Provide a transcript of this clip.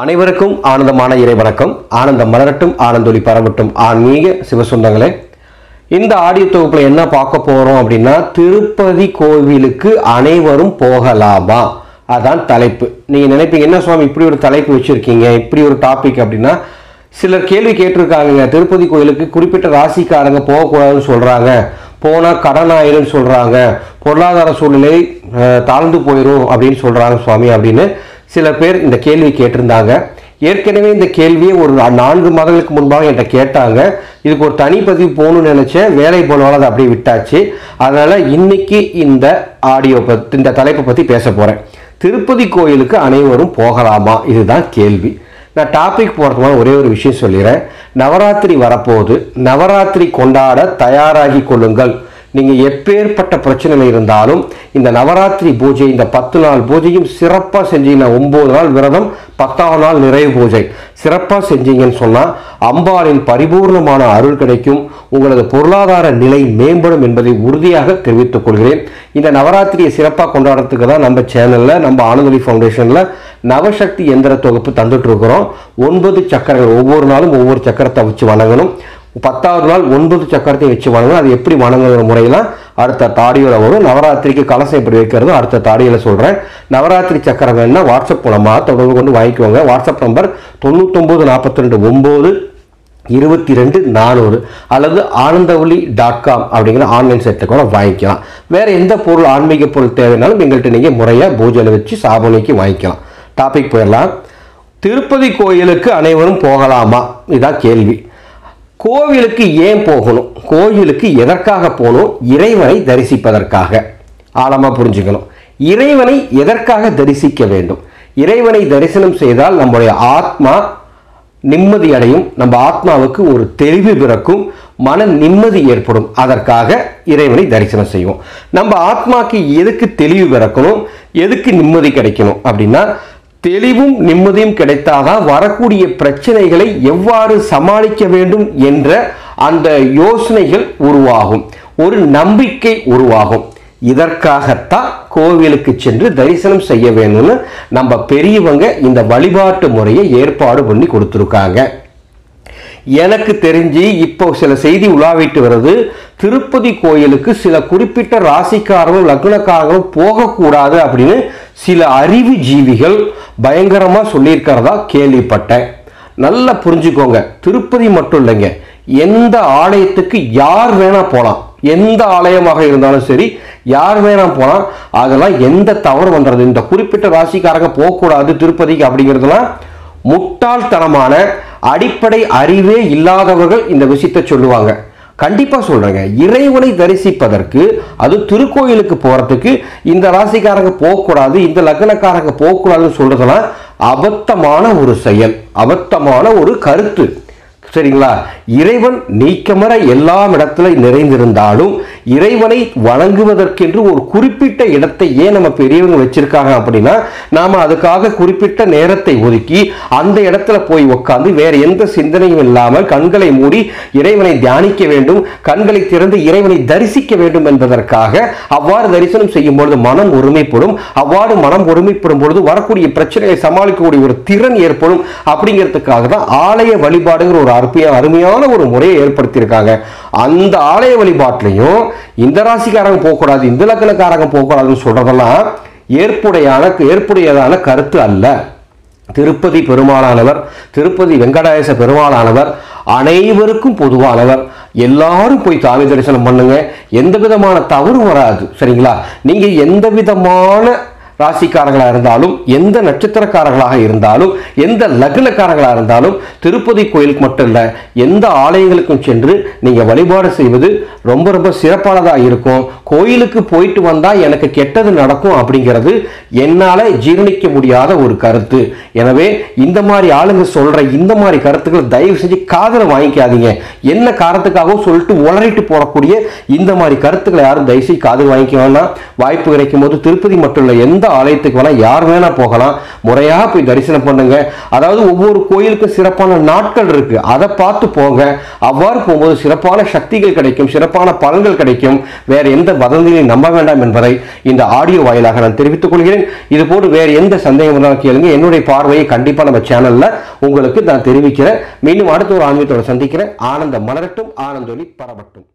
அனைவருக்கும் ஆனந்தமான இறை வணக்கம் ஆனந்தம் மலரட்டும் ஆனந்தொலி பரவட்டும். ஆன்மீக சிவசுந்தங்களே இந்த ஆடியோ தொகுப்பில் என்ன பார்க்க போகிறோம் அப்படின்னா திருப்பதி கோவிலுக்கு அனைவரும் போகலாமா? அதான் தலைப்பு. நீங்கள் நினைப்பீங்க என்ன சுவாமி இப்படி ஒரு தலைப்பு வச்சுருக்கீங்க இப்படி ஒரு டாபிக் அப்படின்னா சிலர் கேள்வி கேட்டிருக்காங்க திருப்பதி கோயிலுக்கு குறிப்பிட்ட ராசிக்காரங்க போகக்கூடாதுன்னு சொல்கிறாங்க போனால் கடன் ஆயிடும்னு சொல்கிறாங்க பொருளாதார சூழ்நிலை தாழ்ந்து போயிடும் அப்படின்னு சொல்கிறாங்க சுவாமி அப்படின்னு சில பேர் இந்த கேள்வி கேட்டிருந்தாங்க. ஏற்கனவே இந்த கேள்வியை ஒரு நான்கு மாதங்களுக்கு முன்பாக என்கிட்ட கேட்டாங்க. இதுக்கு ஒரு தனிப்பதிவு போகணும்னு நினச்சேன். வேலை போனாலும் அதை அப்படியே விட்டாச்சு. அதனால் இன்னைக்கு இந்த ஆடியோ பற்றி இந்த தலைப்பை பற்றி பேச போகிறேன் திருப்பதி கோயிலுக்கு அனைவரும் போகலாமா? இதுதான் கேள்வி. நான் டாபிக் போகிறதுக்கு ஒரே ஒரு விஷயம் சொல்லிடுறேன். நவராத்திரி வரப்போகுது. நவராத்திரி கொண்டாட தயாராகி கொள்ளுங்கள். நீங்கள் எப்பேற்பட்ட பிரச்சனையில் இருந்தாலும் இந்த நவராத்திரி பூஜை இந்த பத்து நாள் பூஜையும் சிறப்பாக செஞ்சீங்கன்னா ஒம்பது நாள் விரதம் பத்தாவது நாள் நிறைவு பூஜை. சிறப்பாக செஞ்சீங்கன்னு சொன்னால் அம்பாளின் பரிபூர்ணமான அருள் கிடைக்கும் உங்களது பொருளாதார நிலை மேம்படும் என்பதை உறுதியாக தெரிவித்துக் கொள்கிறேன். இந்த நவராத்திரியை சிறப்பாக கொண்டாடுறதுக்கு தான் நம்ம சேனலில் நம்ம ஆனந்தொலி ஃபவுண்டேஷனில் நவசக்தி எந்திர தொகுப்பு தந்துட்டு இருக்கிறோம். ஒன்பது சக்கரங்கள் ஒவ்வொரு நாளும் ஒவ்வொரு சக்கரத்தை வச்சு வணங்கணும். பத்தாவது நாள் ஒன்பது சக்கரத்தையும் வச்சு வணங்கணும் அது எப்படி வணங்குங்கிற முறையெல்லாம் அடுத்த தாடியோட வரும். நவராத்திரிக்கு கலசம் எப்படி வைக்கிறது அடுத்த தாடியில் சொல்கிறேன் நவராத்திரி சக்கரம் வேணும்னா வாட்ஸ்அப் மூலமாக தொடர்பு கொண்டு வாங்கிக்கோங்க. வாட்ஸ்அப் நம்பர் தொண்ணூத்தொம்பது நாற்பத்தி ரெண்டு ஒம்பது இருபத்தி ரெண்டு நானூறு அல்லது ஆனந்தவழி டாட் காம் அப்படிங்கிற ஆன்லைன் சைட்டில் கூட வாங்கிக்கலாம். வேறு எந்த பொருள் ஆன்மீக பொருள் தேவைனாலும் எங்கள்கிட்ட நீங்கள் முறையாக பூஜையில் வச்சு சாபனைக்கு வாங்கிக்கலாம். டாபிக் போயிடலாம். திருப்பதி கோயிலுக்கு அனைவரும் போகலாமா? இதான் கேள்வி. கோவிலுக்கு ஏன் போகணும்? கோயிலுக்கு எதற்காக போகணும்? இறைவனை தரிசிப்பதற்காக. ஆழமாக புரிஞ்சுக்கணும். இறைவனை எதற்காக தரிசிக்க வேண்டும்? இறைவனை தரிசனம் செய்தால் நம்முடைய ஆத்மா நிம்மதி அடையும். நம்ம ஆத்மாவுக்கு ஒரு தெளிவு பிறக்கும். மன நிம்மதி ஏற்படும். அதற்காக இறைவனை தரிசனம் செய்வோம். நம்ம ஆத்மாக்கு எதுக்கு தெளிவு பிறக்கணும்? எதுக்கு நிம்மதி கிடைக்கணும் அப்படின்னா தெளிவும் நிம்மதியும் கிடைத்தாதான் வரக்கூடிய பிரச்சனைகளை எவ்வாறு சமாளிக்க வேண்டும் என்ற அந்த யோசனைகள் உருவாகும். ஒரு நம்பிக்கை உருவாகும். இதற்காகத்தான் கோவிலுக்கு சென்று தரிசனம் செய்ய வேணும்னு நம்ம பெரியவங்க இந்த வழிபாட்டு முறையை ஏற்பாடு பண்ணி கொடுத்துருக்காங்க. எனக்கு தெரிஞ்சு இப்போ சில செய்தி உலாவிட்டு வருது. திருப்பதி கோயிலுக்கு சில குறிப்பிட்ட ராசிக்காரங்களும் லக்னக்காரங்களும் போகக்கூடாது அப்படின்னு சில அறிவு ஜீவிகள் பயங்கரமா சொல்லியிருக்கிறதா கேள்விப்பட்டேன். நல்லா புரிஞ்சுக்கோங்க. திருப்பதி மட்டும் இல்லைங்க. எந்த ஆலயத்துக்கு யார் வேணா போலாம். எந்த ஆலயமாக இருந்தாலும் சரி யார் வேணா போலாம். அதெல்லாம் எந்த தவறு வந்துடுறது இந்த குறிப்பிட்ட ராசிக்காரங்க போகக்கூடாது திருப்பதிக்கு அப்படிங்கிறதுலாம் முட்டாள்தனமான அடிப்படை அறிவே இல்லாதவர்கள் இந்த விஷயத்தை சொல்லுவாங்க. கண்டிப்பாக சொல்கிறேங்க இறைவனை தரிசிப்பதற்கு அது திருக்கோயிலுக்கு போகிறதுக்கு இந்த ராசிக்காரங்க போகக்கூடாது இந்த லக்னக்காரங்க போகக்கூடாதுன்னு சொல்றதெல்லாம் அபத்தமான ஒரு செயல் அபத்தமான ஒரு கருத்து. சரிங்களா? இறைவன் நீக்கமர எல்லாம் இடத்துல நிறைந்திருந்தாலும் இறைவனை வணங்குவதற்கென்று ஒரு குறிப்பிட்ட இடத்தை ஏன் நம்ம பெரியவங்க வச்சிருக்காங்க அப்படின்னா நாம அதுக்காக குறிப்பிட்ட நேரத்தை ஒதுக்கி அந்த இடத்துல போய் உட்கார்ந்து வேற எந்த சிந்தனையும் இல்லாமல் கண்களை மூடி இறைவனை தியானிக்க வேண்டும் கண்களை திறந்து இறைவனை தரிசிக்க வேண்டும் என்பதற்காக அவ்வாறு தரிசனம் செய்யும் பொழுது மனம் ஒருமைப்படும் அவ்வாறு மனம் ஒருமைப்படும் பொழுது வரக்கூடிய பிரச்சனையை சமாளிக்கக்கூடிய ஒரு திறன் ஏற்படும் அப்படிங்கிறதுக்காக தான் ஆலய வழிபாடுங்கிற ஒரு அருமையா அருமையான ஒரு முறையை ஏற்படுத்தியிருக்காங்க. அந்த ஆலய வழிபாட்டிலையும் இந்த ராசிக்காரங்க போகக்கூடாது இந்த லக்கணக்காரங்க போகக்கூடாதுன்னு சொல்றதெல்லாம் ஏற்புடையான ஏற்புடையதான கருத்து அல்ல. திருப்பதி பெருமாளானவர் திருப்பதி வெங்கடேச பெருமாளானவர் அனைவருக்கும் பொதுவானவர். எல்லாரும் போய் சாமி தரிசனம் பண்ணுங்க. எந்த விதமான தவறும் வராது. சரிங்களா? நீங்க எந்த விதமான ராசிக்காரர்களாக இருந்தாலும் எந்த நட்சத்திரக்காரர்களாக இருந்தாலும் எந்த லக்னக்காரர்களாக இருந்தாலும் திருப்பதி கோயிலுக்கு மட்டும் இல்லை எந்த ஆலயங்களுக்கும் சென்று நீங்கள் வழிபாடு செய்வது ரொம்ப ரொம்ப சிறப்பானதாக இருக்கும். கோயிலுக்கு போயிட்டு வந்தால் எனக்கு கெட்டது நடக்கும் அப்படிங்கிறது என்னால் ஜீரணிக்க முடியாத ஒரு கருத்து. எனவே இந்த மாதிரி ஆளுங்க சொல்கிற இந்த மாதிரி கருத்துக்களை தயவு செஞ்சு காதலை வாங்கிக்காதீங்க. என்ன காரணத்துக்காகவும் சொல்லிட்டு உளறிட்டு போடக்கூடிய இந்த மாதிரி கருத்துக்களை யாரும் தயவு செய்து காதில் வாங்கிக்க வேணாம் வாய்ப்பு கிடைக்கும் போது திருப்பதி மட்டும் இல்லை எந்த ஆலயத்துக்கு வேணால் யார் வேணா போகலாம். முறையாக போய் தரிசனம் பண்ணுங்க. அதாவது ஒவ்வொரு கோயிலுக்கும் சிறப்பான நாட்கள் இருக்குது அதை பார்த்து போங்க. அவ்வாறு போகும்போது சிறப்பான சக்திகள் கிடைக்கும். சிறப்பான பலன்கள் கிடைக்கும். வேற எந்த வதந்திகளையும் நம்ப வேண்டாம் என்பதை இந்த ஆடியோ வாயிலாக நான் தெரிவித்துக் கொள்கிறேன். இது போன்று வேறு எந்த சந்தேகம் இருந்தாலும் கேளுங்க. என்னுடைய பார்வையை கண்டிப்பாக நம்ம சேனல்ல உங்களுக்கு நான் தெரிவிக்கிறேன். மீண்டும் அடுத்த ஒரு ஆன்மீகத்தோட சந்திக்கிறேன். ஆனந்த மலரட்டும். ஆனந்தொலி பரவட்டும்.